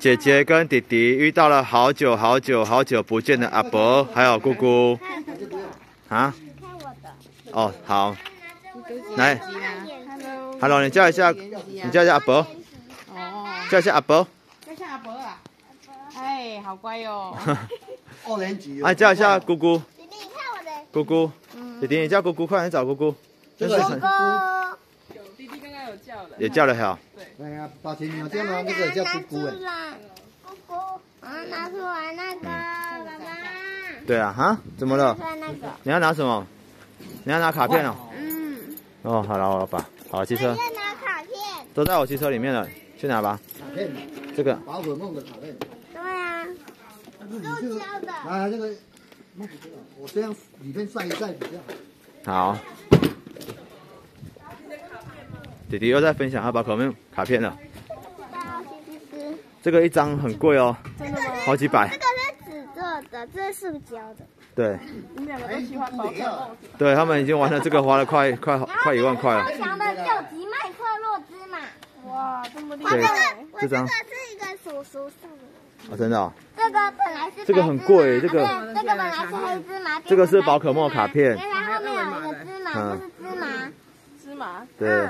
姐姐跟弟弟遇到了好久好久好久不见的阿伯，还有姑姑。啊？看我的。哦，好。来，Hello，你叫一下，你叫一下阿伯。哦。叫一下阿伯。叫一下阿伯啊。哎，好乖哟。二年级。哎，叫一下姑姑。弟弟，你看我的。姑姑。弟弟，你叫姑姑，快点找姑姑。这是姑姑。弟弟刚刚有叫了。也叫了哈。对。哎呀，把前面这样那个叫姑姑哎。姑姑，我要拿出来那个，爸爸。对啊，哈？怎么了？你要拿什么？你要拿卡片哦。嗯。哦，好了，我把好汽车。要拿卡片。都在我汽车里面了，去拿吧。卡片。这个。宝可梦的卡片。对啊。都胶的。啊，这个。我这样里面晒一晒比较好。好。弟弟又在分享他宝可梦卡片了。这个一张很贵哦。真的吗？好几百。这个是纸做的，这是塑胶的。对。你们两个都喜欢宝可梦。对他们已经玩了这个，花了快快快一万块了。超强的救急麦克洛兹嘛。哇，这么厉害！这张是一个叔叔送的。啊，真的。这个本来是。这个很贵，这个。这个本来是黑芝麻。这个是宝可梦卡片。因为它后面有一个芝麻，这是芝麻。芝麻。对。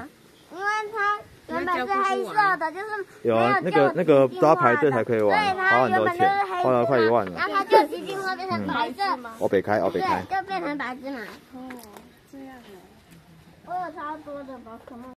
因为它原本是黑色的，就是有啊，那个那个都要排队才可以玩，花很多钱，花了快一万了。然后它就急进化变成白色吗？我北开，我北开。就变成白芝麻。哦，这样的。我有超多的宝可梦。